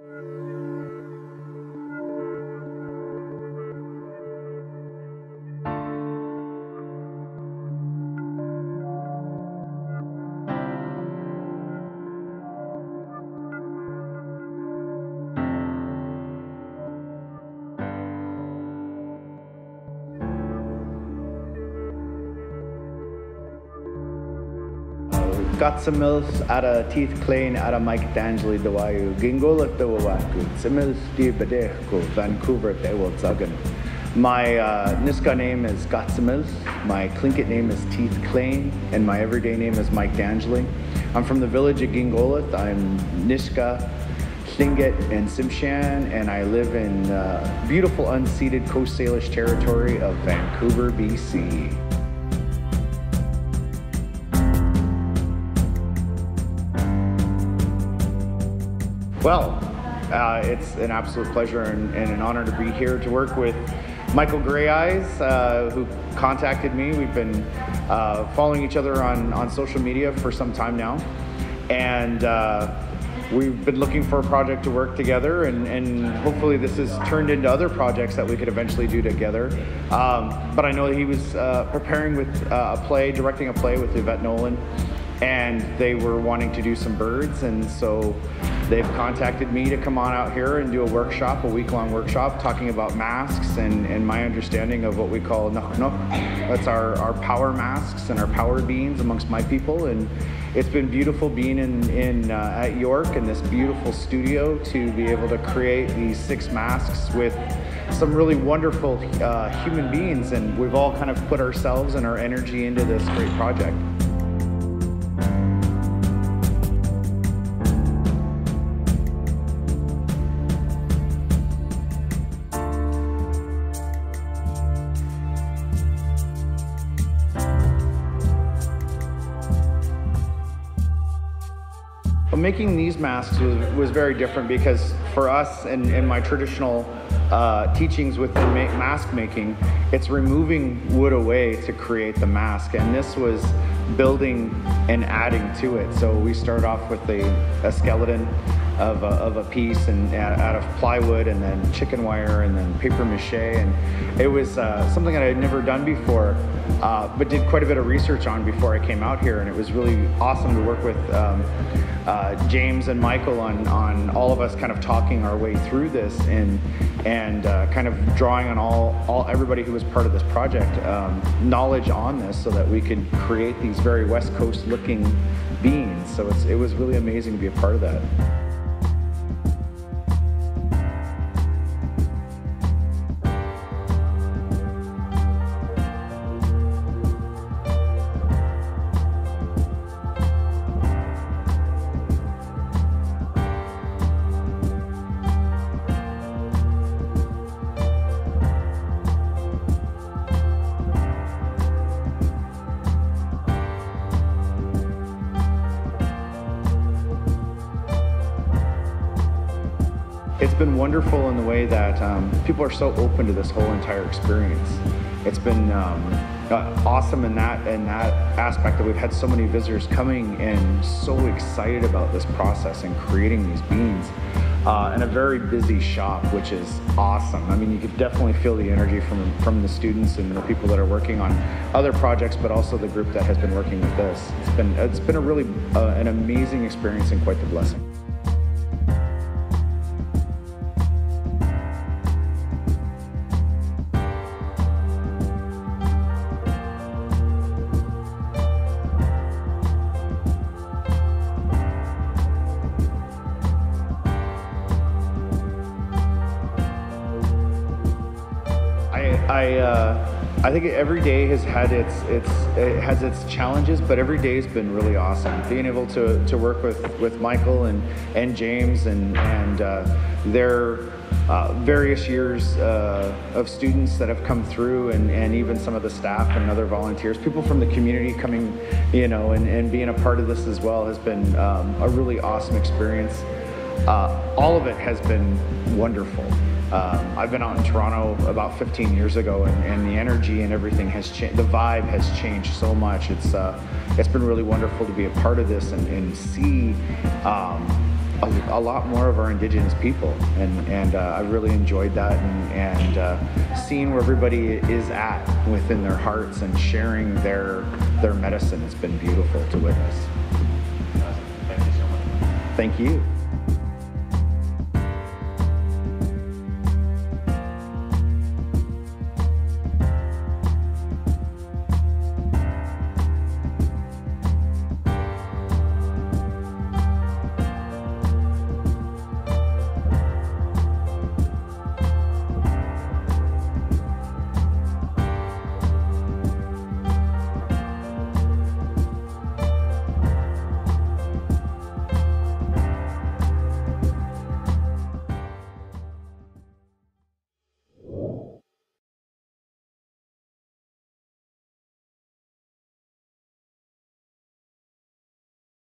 Música Gatsamils ara teeth clean ara Mike Dangeli Dawayu Gingola Dawaku Simils di Badeko Vancouver Dewal. My uh, Nisga'a name is Gatsamils, my Tlingit name is Teeth Klein, and my everyday name is Mike Dangeli. I'm from the village of Gingolx. I'm Nisga'a, Tlingit, and Tsimshian, and I live in uh, beautiful unceded Coast Salish territory of Vancouver, BC. Well, uh, it's an absolute pleasure and, and, an honor to be here to work with Michael Greyeyes, uh, who contacted me. We've been uh, following each other on, on social media for some time now. And uh, we've been looking for a project to work together, and, and, hopefully, this has turned into other projects that we could eventually do together. Um, but I know that he was uh, preparing with uh, a play, directing a play with Yvette Nolan and they were wanting to do some birds and so they've contacted me to come on out here and do a workshop a week-long workshop talking about masks and, and my understanding of what we call naxnox that's our, our power masks and our power beans amongst my people. And it's been beautiful being in, in uh, at york in this beautiful studio to be able to create these six masks with some really wonderful uh, human beings. And we've all kind of put ourselves and our energy into this great project making these masks was, was very different because for us in, in my traditional uh, teachings within ma mask making, it's removing wood away to create the mask. And this was building and adding to it. So we start off with a, a skeleton of a, of a piece and out of plywood and then chicken wire and then paper mache. And it was uh, something that I had never done before, uh, but did quite a bit of research on before I came out here. And it was really awesome to work with um, uh, James and Michael on, on all of us kind of talking our way through this and, and uh, kind of drawing on all, all everybody who was part of this project um, knowledge on this so that we could create these very West Coast looking beans. So it was really amazing to be a part of that. It's been wonderful in the way that um, people are so open to this whole entire experience. It's been um, uh, awesome in that in that aspect that we've had so many visitors coming and so excited about this process and creating these beans. Uh, and a very busy shop, which is awesome. I mean, you could definitely feel the energy from from the students and the people that are working on other projects, but also the group that has been working with this. It's been it's been a really uh, an amazing experience and quite the blessing. I uh, I think every day has had its its it has its challenges, but every day has been really awesome. Being able to, to work with, with Michael and and James and and uh, their uh, various years uh, of students that have come through and, and even some of the staff and other volunteers, people from the community coming, you know, and, and being a part of this as well has been um, a really awesome experience. Uh, all of it has been wonderful. Um, I've been out in Toronto about 15 years ago, and, and the energy and everything has changed. The vibe has changed so much. It's uh, it's been really wonderful to be a part of this and, and see um, a, a, lot more of our indigenous people and and uh, I really enjoyed that and, and uh, seeing where everybody is at within their hearts and sharing their their medicine has been beautiful to witness thank you